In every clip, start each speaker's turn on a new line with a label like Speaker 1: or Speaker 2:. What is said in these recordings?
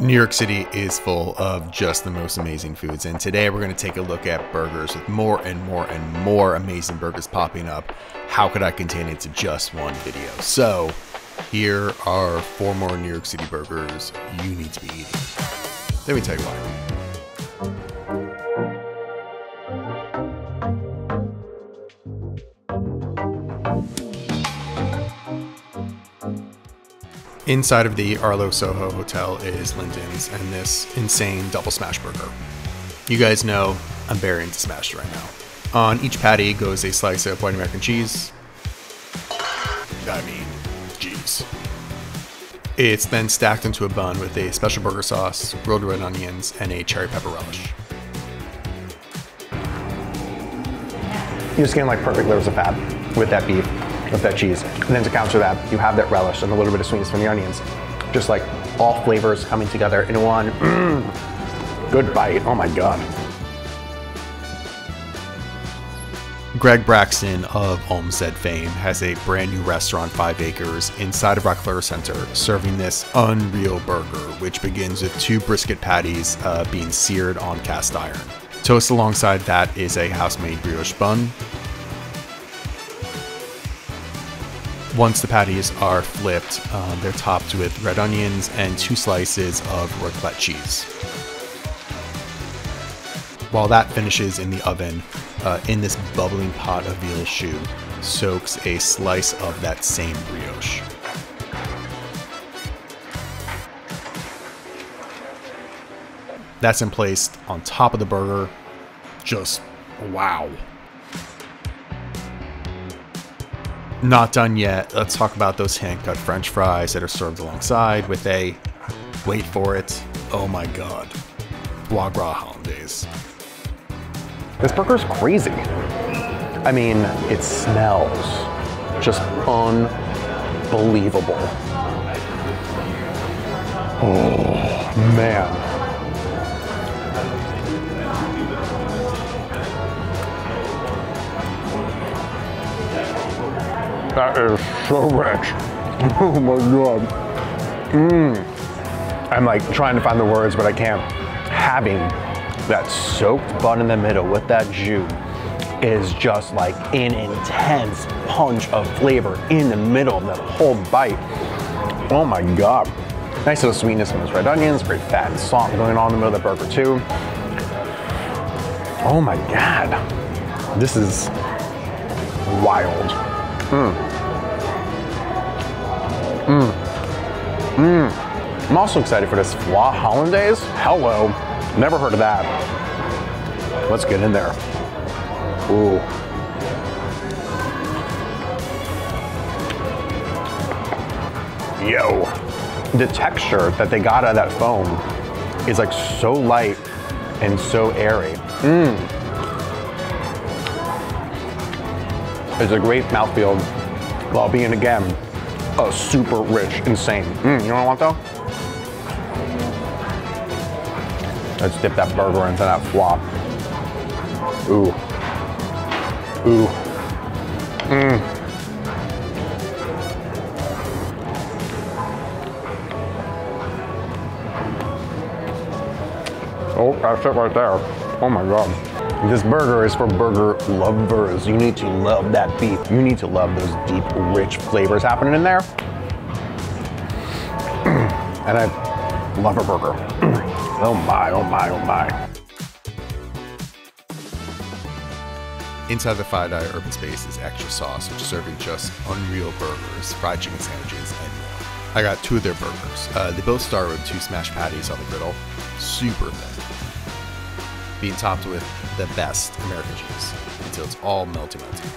Speaker 1: New York City is full of just the most amazing foods, and today we're going to take a look at burgers with more and more and more amazing burgers popping up. How could I contain it to just one video? So, here are four more New York City burgers you need to be eating. Let me tell you why. Inside of the Arlo Soho Hotel is Lindens and this insane double smash burger. You guys know I'm very into smashed right now. On each patty goes a slice of white American cheese. I mean, cheese. It's then stacked into a bun with a special burger sauce, grilled red onions, and a cherry pepper relish.
Speaker 2: You're just getting like perfect layers of fat with that beef, with that cheese. And then to counter that, you have that relish and a little bit of sweetness from the onions. Just like all flavors coming together in one. Mm. Good bite. Oh my God.
Speaker 1: Greg Braxton of Olmsted fame has a brand new restaurant, Five Acres, inside of Rockefeller Center, serving this unreal burger, which begins with two brisket patties uh, being seared on cast iron. Toast alongside that is a house-made brioche bun. Once the patties are flipped, um, they're topped with red onions and two slices of raclette cheese. While that finishes in the oven, uh, in this bubbling pot of veal jus soaks a slice of that same brioche. That's then placed on top of the burger. Just wow. Not done yet. Let's talk about those hand cut french fries that are served alongside with a, wait for it, oh my god, foie gras hollandaise.
Speaker 2: This burger's crazy. I mean, it smells just unbelievable. Oh, man. That is so rich. Oh my god. Mmm. I'm like trying to find the words, but I can't. Having that soaked bun in the middle with that jus is just like an intense punch of flavor in the middle of that whole bite. Oh my god. Nice little sweetness from those red onions, great fat and salt going on in the middle of the burger too. Oh my god. This is wild. Mmm. Mmm. Mmm. I'm also excited for this foie hollandaise. Hello. Never heard of that. Let's get in there. Ooh. Yo. The texture that they got out of that foam is like so light and so airy. Mmm. It's a great mouthfeel while being again a super rich, insane. Mm, you know what I want though? Let's dip that burger into that flop. Ooh. Ooh. Mmm. Oh, that's it right there. Oh my God. This burger is for burger lovers. You need to love that beef. You need to love those deep, rich flavors happening in there. and I love a burger. oh my, oh my, oh my.
Speaker 1: Inside the Five Eye Urban Space is extra sauce, which is serving just unreal burgers, fried chicken sandwiches, and more. I got two of their burgers. Uh, they both start with two smashed patties on the griddle, super thin, being topped with the best American cheese until it's all melty melty.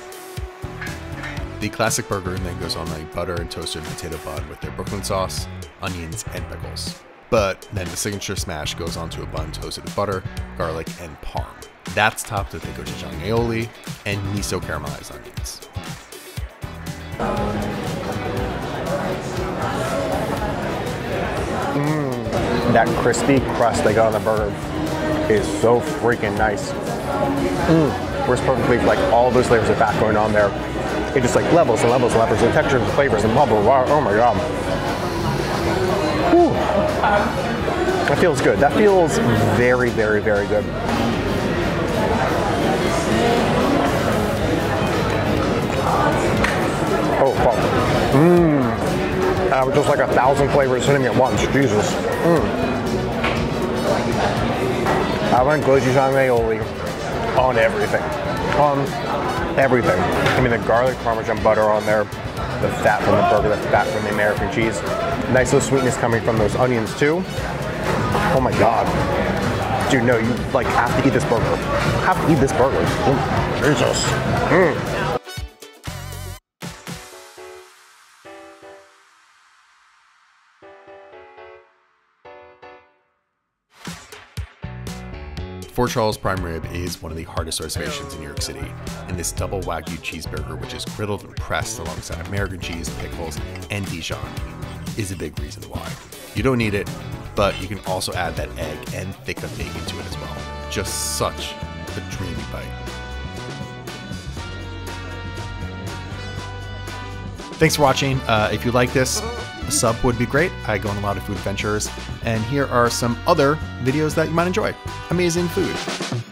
Speaker 1: The classic burger then goes on a butter and toasted potato bun with their Brooklyn sauce, onions, and pickles. But then the signature smash goes onto a bun toasted with butter, garlic, and parm. That's topped with a gochujang aioli and miso caramelized onions.
Speaker 2: Mm, that crispy crust they got on the burger is so freaking nice. Mm, works perfectly like all those flavors of fat going on there. It just like levels and levels and levels and textures and flavors and blah blah blah. Oh my god. Whew. That feels good. That feels very, very, very good. Oh, fuck. Mmm. That was just like a thousand flavors hitting me at once. Jesus. Mmm. I went gochujang aioli on everything. On everything. I mean, the garlic parmesan butter on there, the fat from the burger, the fat from the American cheese. Nice little sweetness coming from those onions too. Oh my god. Dude, no, you like have to eat this burger. Have to eat this burger. Oh, Jesus. Mm.
Speaker 1: 4 Charles Prime Rib is one of the hardest reservations in New York City, and this double Wagyu cheeseburger, which is griddled and pressed alongside American cheese, pickles, and Dijon, is a big reason why. You don't need it, but you can also add that egg and thick of bacon to it as well. Just such a dreamy bite. Thanks for watching. Uh, if you like this, a sub would be great. I go on a lot of food adventures, and here are some other videos that you might enjoy. Amazing food.